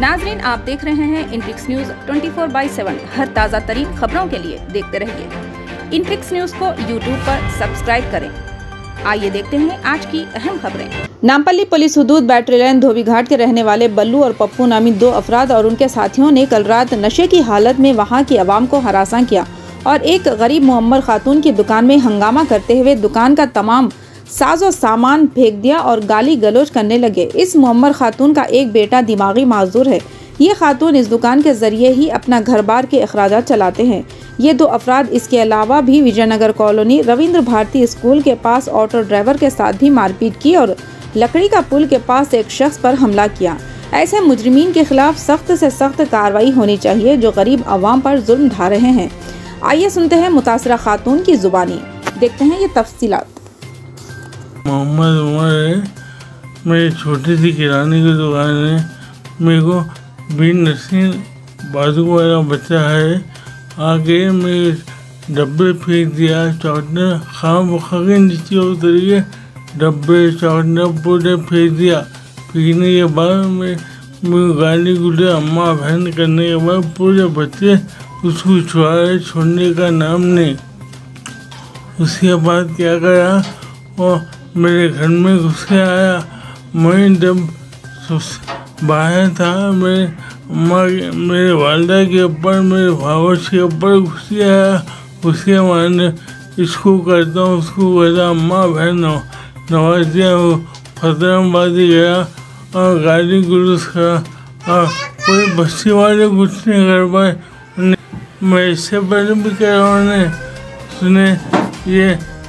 नाजरीन, आप देख रहे हैं Infix news 24 four by seven हर ताज़ा तरीन खबरों के लिए देखते रहिए। इनफिक्स न्यूज़ को यूट्यूब पर सब्सक्राइब करें। आइए देखते हैं आज की अहम खबरें। नामपल्ली पुलिस हदूद बैटरी लाइन धोबी घाट के रहने वाले बल्लू और पप्पू नामी दो अफराद और उनके साथियों ने कल रात नशे की हालत में वहाँ की आवाम को हरासा किया और एक गरीब मोहम्मद खातून की दुकान में हंगामा करते हुए दुकान का तमाम साजो सामान फेंक दिया और गाली गलोच करने लगे। इस मोहम्मद खातून का एक बेटा दिमागी माजूर है। ये खातून इस दुकान के ज़रिए ही अपना घर बार के अखराज चलाते हैं। ये दो अफराद इसके अलावा भी विजयनगर कॉलोनी, रविंद्र भारती स्कूल के पास ऑटो ड्राइवर के साथ भी मारपीट की और लकड़ी का पुल के पास एक शख्स पर हमला किया। ऐसे मुजरमीन के खिलाफ सख्त से सख्त कार्रवाई होनी चाहिए, जो गरीब आवाम पर जुल्म ढा रहे हैं। आइए सुनते हैं मुतासरा खातून की जुबानी। देखते हैं ये तफसीलात। मोहम्मद उमर है। मेरी छोटी सी किराने की दुकान है। मेरे को बी नर्सिंग बाजू वाला बच्चा है। आके मेरे डब्बे फेंक दिया, चौटने खाम खा नीचे उतर के डब्बे चौटने पूरे फेंक दिया। फेंकने के बाद मैं मैं गाली गुले अम्मा बहन करने के बाद पूरे बच्चे उसको छुआ छोड़ने का नाम नहीं। उसके बाद क्या करा? और मेरे घर में घुस के आया। मैं जब बाहर था मेरे अम्मा मेरे वालदा के ऊपर, मेरे भावच के ऊपर घुस आया। उसके बाद इसको करता हूँ, उसको करता अम्मा, बहन नवाज़ दिया वो गया। और गाड़ी गुरुस करा और कोई बस्ती वाले कुछ नहीं कर पाए। मैं इससे पहले भी कह रहा हूँ सुने, ये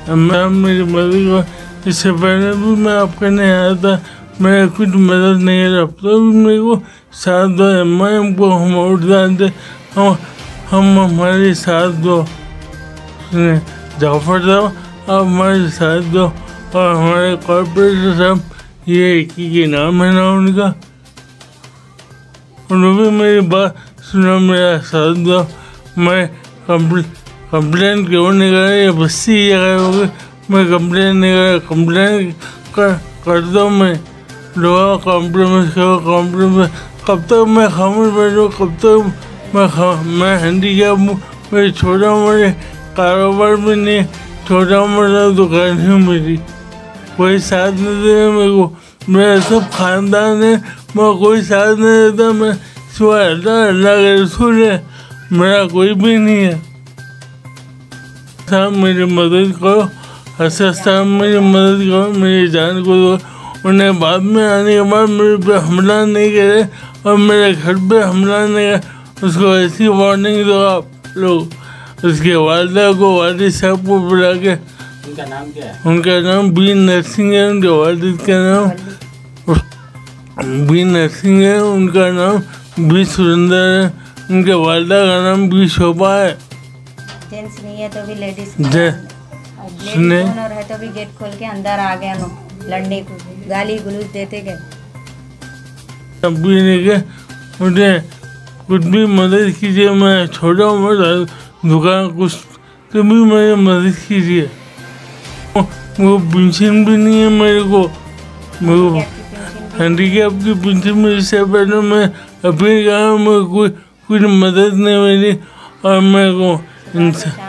मैं मेरी मदद को इससे पहले भी मैं आपके नहीं आया था। मैं कुछ मदद नहीं कर तो भी मेरे को साथ दो। मैं हमको हम उठ जाते हम हम हमारे साथ दो। जाफ़र साहब, आप हमारे साथ दो। और हमारे कॉरपोरेटर साहब, ये एक ही नाम है ना उनका? उन्होंने भी मेरी बात सुना, मेरा साथ दो। मैं कंप्लेन क्यों नहीं कर? ये बस्ती जगह मैं कंप्लेन कंप्लेन कर कर दो मैं लोहा कॉम्प्रोमाइज़ करो कॉम्प्रोमाइज़ कब तक मैं खामोश बैठूँ, कब तक मैं मैं हैंडीकैप हूँ। मेरी छोटा मोटे कारोबार में नहीं, छोटा मोटा दुकान है मेरी। कोई साथ नहीं दे मेरे को। मेरा सब खानदान है, मैं कोई साथ नहीं देता, मैं सिवाय अल्लाह अल्लाह के रसूल है। मेरा कोई भी नहीं है। साहब, मेरी मदद करो। असद साहब मेरी मदद करो मेरी जान को दो उन्हें बाद में आने के बाद मेरे पे हमला नहीं करे और मेरे घर पे हमला नहीं करे। उसको ऐसी वार्निंग दो आप लोग। उसके वालदा को वालिद साहब को बुला के उनका नाम क्या है? उनका नाम बी नरसिंह है उनके वालिद का नाम। बी नरसिंह है उनका नाम बी सुरेंद्र है। उनके वालदा का नाम बी शोभा है। जेंट्स नहीं है तो भी लेडीज़ जे- सुने। ओनर है तो भी गेट खोल के अंदर आ गया नो लड़ने को। गाली गलूज देते गए। तब भी नहीं के मुझे कुछ भी मदद कीजिए मैं छोटा मोटा दुकान कुछ तो भी मेरी मदद कीजिए। वो पेंशन भी नहीं है मेरे को। मेरे को हैंडीकैप की पेंशन में इससे पहले मैं अभी कहा मैं कोई कुछ मदद नहीं मिली और मेरे को इंसान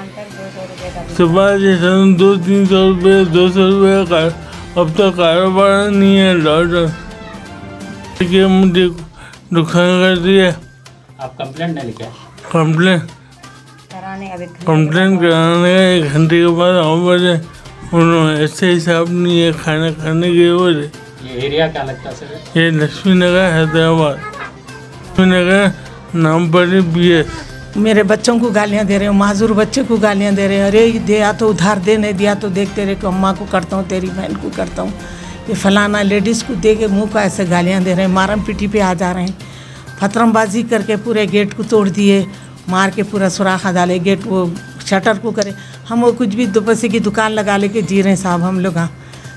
तक दो सौ सुबह जैसा दो तीन सौ रुपये दो सौ रुपये का अब तो कारोबार नहीं है डॉक्टर के मुझे नुकसान कर दिया। आप कंप्लेंट नहीं लिखे? कंप्लेन कराने कराने का एक घंटे के बाद आओ बोले उन्होंने ऐसे हिसाब नहीं है खाना खाने के बोले ये एरिया क्या लगता है सर ये लक्ष्मी नगर हैदराबाद। लक्ष्मी नगर नाम पड़े बी एस मेरे बच्चों को गालियाँ दे रहे हो माजूर बच्चे को गालियाँ दे रहे हैं। अरे दिया तो उधार दे नहीं दिया तो देखते रहे कि अम्मा को करता हूँ तेरी बहन को करता हूँ। ये फलाना लेडीज़ को दे के मुँह का ऐसे गालियाँ दे रहे हैं मारम पीटी पे आ जा रहे हैं। फतरमबाजी करके पूरे गेट को तोड़ दिए मार के पूरा सुराखा डाले गेट वो शटर को करे। हम वो कुछ भी दोपहर की दुकान लगा ले लेके जी रहे हैं साहब हम लोग हाँ।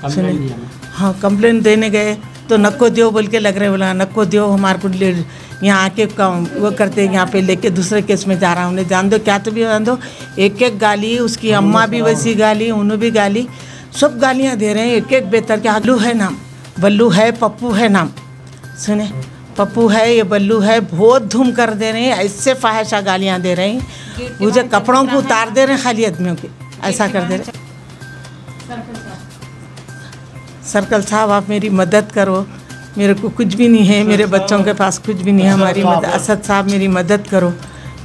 कंप्लेंट दिया ना? हाँ कंप्लेन देने गए तो नक्को दियो बोल के लग रहे बोला नक्को दियो हमारे को ले यहाँ आके कम वो करते हैं यहाँ पे लेके दूसरे केस में जा रहा हूँ। उन्हें जान दो क्या तो भी जान दो। एक एक गाली उसकी अम्मा भी वैसी गाली उन्होंने भी गाली। सब गालियाँ दे रहे हैं एक एक बेहतर के बल्लू है नाम। बल्लू है पप्पू है नाम। सुने? पप्पू है ये बल्लू है बहुत धूम कर दे रहे हैं ऐसे फाहिशा गालियाँ दे रहे हैं। मुझे कपड़ों को उतार दे रहे हैं खाली आदमियों के। ऐसा कर दे रहे सर्कल साहब आप मेरी मदद करो। मेरे को कुछ भी नहीं है मेरे बच्चों के पास कुछ भी नहीं है हमारी मदद असद साहब मेरी मदद करो।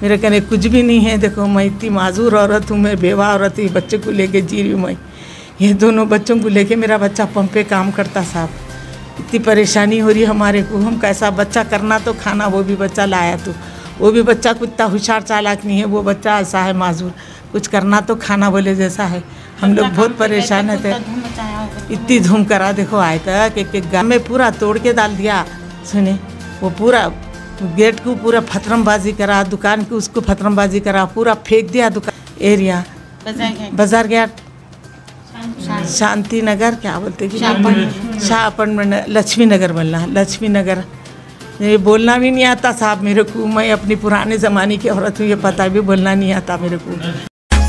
मेरे कहने कुछ भी नहीं है देखो मैं इतनी माजूर औरत हूँ मैं बेवा औरत हूँ बच्चे को लेके जी रही हूँ मैं। ये दोनों बच्चों को लेके मेरा बच्चा पंप पे काम करता साहब। इतनी परेशानी हो रही हमारे को हम कैसा बच्चा करना तो खाना वो भी बच्चा लाया तो। वो भी बच्चा इतना होशियार चालाक नहीं है वो बच्चा ऐसा है माजूर। कुछ करना तो खाना बोले जैसा है। हम लोग बहुत परेशान है इतनी धूम करा देखो आए तक एक एक गाँव में पूरा तोड़ के डाल दिया। सुने वो पूरा गेट को पूरा फतरमबाजी करा दुकान को उसको फतरमबाजी करा पूरा फेंक दिया दुकान एरिया। बाज़ार गया। शांति। नगर क्या बोलते शाह अपार्टमेंट लक्ष्मी नगर बोलना लक्ष्मी नगर ये बोलना भी नहीं आता साहब मेरे को मैं अपनी पुराने ज़माने की औरत हूँ ये पता भी बोलना नहीं आता मेरे को।